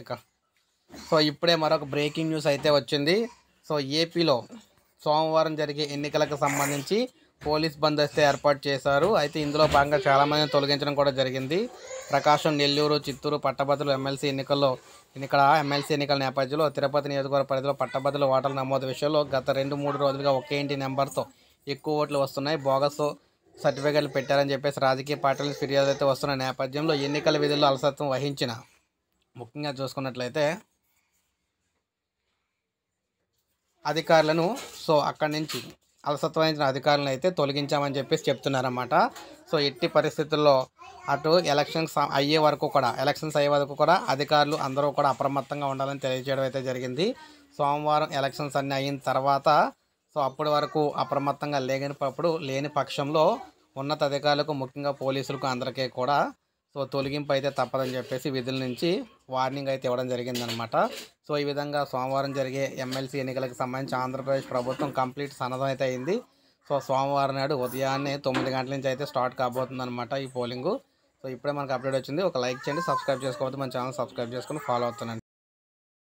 ఇక సో ఇప్పుడే మరొక బ్రేకింగ్ న్యూస్ అయితే వచ్చింది. సో ఏపీలో సోమవారం జరిగే ఎన్నికలకు సంబంధించి పోలీస్ బందోబస్తు ఏర్పాటు చేశారు. అయితే ఇందులో భాగంగా చాలామందిని తొలగించడం కూడా జరిగింది. ప్రకాశం నెల్లూరు చిత్తూరు పట్టభద్రులు ఎమ్మెల్సీ ఎన్నికల్లో ఇక్కడ ఎమ్మెల్సీ ఎన్నికల నేపథ్యంలో తిరుపతి నియోజకవర్గ పరిధిలో పట్టభద్రుల ఓటర్ల నమోదు విషయంలో గత రెండు మూడు రోజులుగా ఒకే ఇంటి నెంబర్తో ఎక్కువ ఓట్లు వస్తున్నాయి. బోగస్ సర్టిఫికెట్లు పెట్టారని చెప్పేసి రాజకీయ పార్టీలు ఫిర్యాదు అయితే వస్తున్న నేపథ్యంలో ఎన్నికల విధుల్లో అలసత్వం వహించిన ముఖ్యంగా చూసుకున్నట్లయితే అధికారులను సో అక్కడి నుంచి అలసత్వించిన అధికారులను అయితే తొలగించామని చెప్పేసి చెప్తున్నారన్నమాట. సో ఎట్టి పరిస్థితుల్లో అటు ఎలక్షన్స్ అయ్యే వరకు కూడా ఎలక్షన్స్ అయ్యే వరకు కూడా అధికారులు అందరూ కూడా అప్రమత్తంగా ఉండాలని తెలియజేయడం అయితే జరిగింది. సోమవారం ఎలక్షన్స్ అన్నీ అయిన తర్వాత సో అప్పటి వరకు అప్రమత్తంగా లేనిప్పుడు లేని పక్షంలో ఉన్నత అధికారులకు ముఖ్యంగా పోలీసులకు అందరికీ కూడా సో తొలగింపు అయితే తప్పదని చెప్పేసి విధుల నుంచి వార్నింగ్ అయితే ఇవ్వడం జరిగిందనమాట సో ఈ విధంగా సోమవారం జరిగే ఎమ్మెల్సీ ఎన్నికలకు సంబంధించి ఆంధ్రప్రదేశ్ ప్రభుత్వం కంప్లీట్ సన్నద్ధం అయితే అయింది. సో సోమవారం నాడు ఉదయాన్నే తొమ్మిది గంటల నుంచి అయితే స్టార్ట్ కాబోతుందన్నమాట ఈ పోలింగు. సో ఇప్పుడే మనకు అప్డేట్ వచ్చింది. ఒక లైక్ చేయండి సబ్స్క్రైబ్ చేసుకోవద్దు మన ఛానల్ సబ్స్క్రైబ్ చేసుకుని ఫాలో అవుతున్నాను